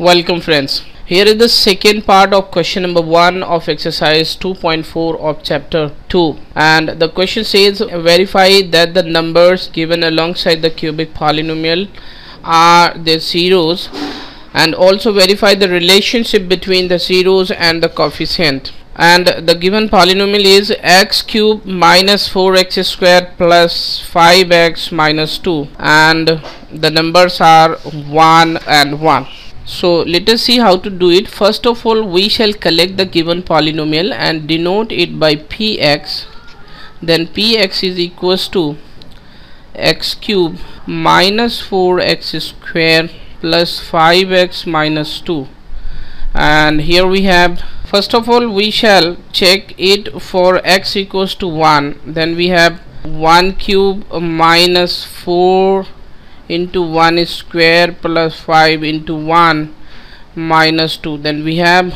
Welcome friends. Here is the second part of question number 1 of exercise 2.4 of chapter 2 and the question says verify that the numbers given alongside the cubic polynomial are the zeros and also verify the relationship between the zeros and the coefficient. And the given polynomial is x cube minus 4x square plus 5x minus 2 and the numbers are 1 and 1 so let us see how to do it. First of all we shall collect the given polynomial and denote it by px then px is equals to x cube minus 4x square plus 5x minus 2 and here we have first of all we shall check it for x equals to 1 then we have 1 cube minus 4 into 1 square plus 5 into 1 minus 2 then we have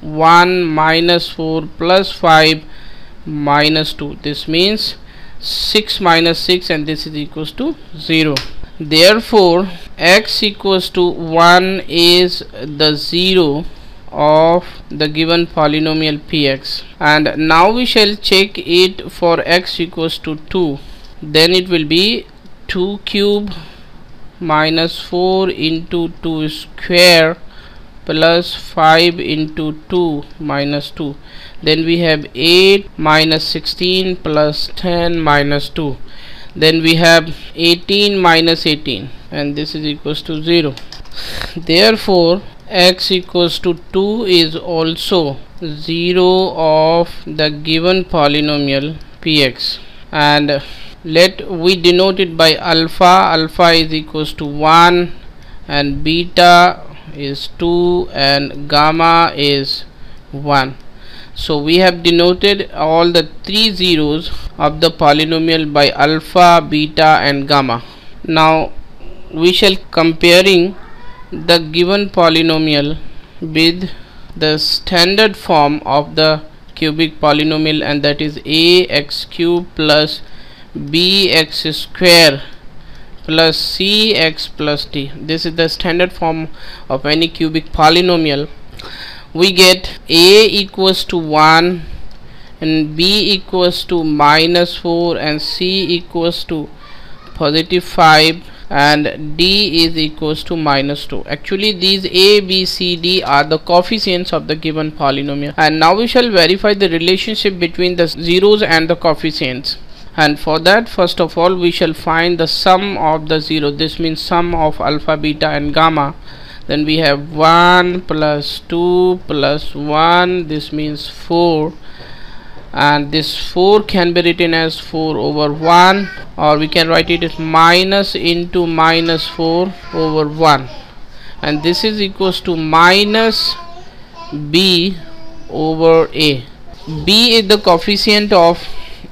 1 minus 4 plus 5 minus 2 this means 6 minus 6 and this is equals to 0 therefore x equals to 1 is the 0 of the given polynomial px. And now we shall check it for x equals to 2 then it will be 2 cube minus 4 into 2 square plus 5 into 2 minus 2 then we have 8 minus 16 plus 10 minus 2 then we have 18 minus 18 and this is equals to 0 therefore x equals to 2 is also 0 of the given polynomial px and let we denote it by alpha. Alpha is equals to 1 and beta is 2 and gamma is 1 so we have denoted all the three zeros of the polynomial by alpha beta and gamma. Now we shall comparing the given polynomial with the standard form of the cubic polynomial and that is a x cube plus bx square plus cx plus d this is the standard form of any cubic polynomial. We get a equals to 1 and b equals to minus 4 and c equals to positive 5 and d is equals to minus 2 actually these a b c d are the coefficients of the given polynomial. And now we shall verify the relationship between the zeros and the coefficients and for that first of all we shall find the sum of the zero. This means sum of alpha beta and gamma. Then we have 1 plus 2 plus 1 this means 4 and this 4 can be written as 4 over 1 or we can write it as minus into minus 4 over 1 and this is equals to minus b over a. B is the coefficient of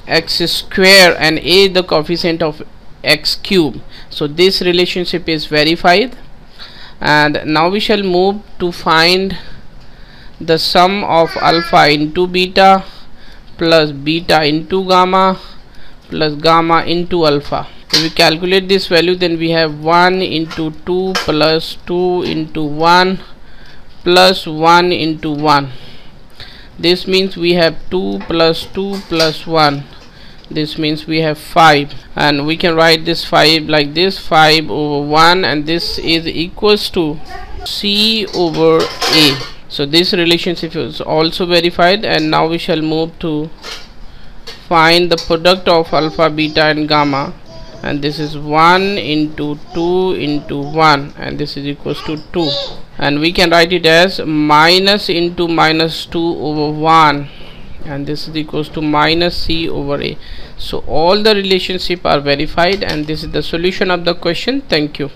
x square and a the coefficient of x cube. So this relationship is verified. And now we shall move to find the sum of alpha into beta plus beta into gamma plus gamma into alpha. If we calculate this value then we have 1 into 2 plus 2 into 1 plus 1 into 1 this means we have 2 plus 2 plus 1 this means we have 5 and we can write this 5 like this 5 over 1 and this is equals to c over a. So this relationship is also verified and now we shall move to find the product of alpha beta and gamma. And this is 1 into 2 into 1 and this is equals to 2 and we can write it as minus into minus 2 over 1 and this is equals to minus c over a. So all the relationship are verified and this is the solution of the question. Thank you